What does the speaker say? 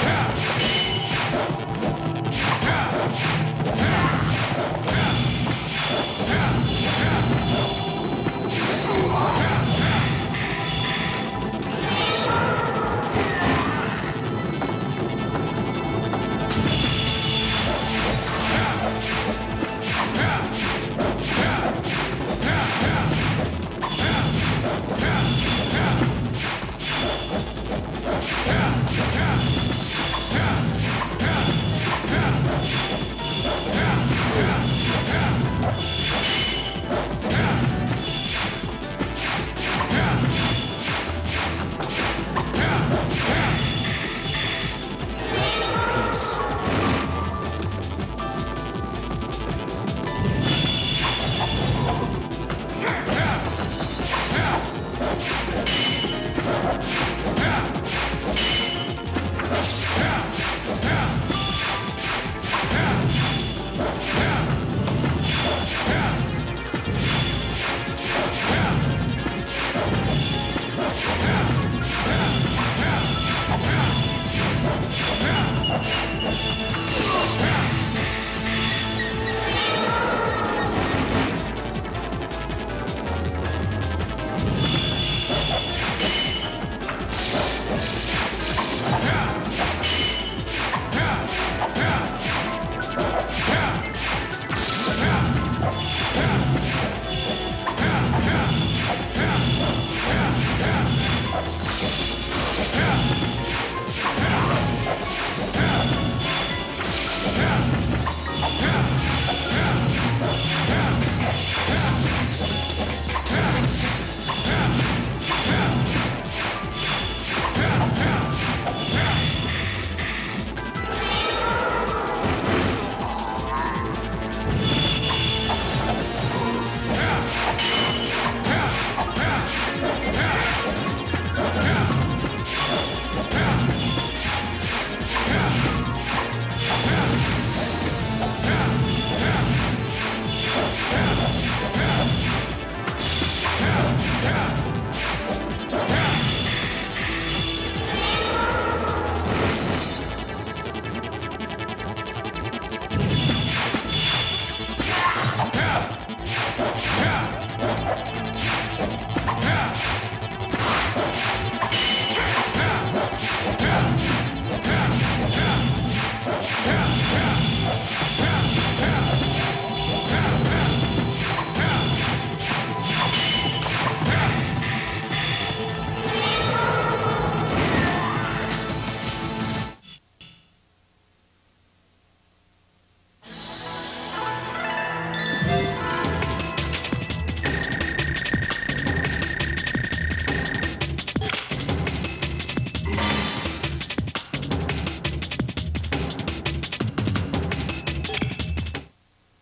Yeah. Yeah.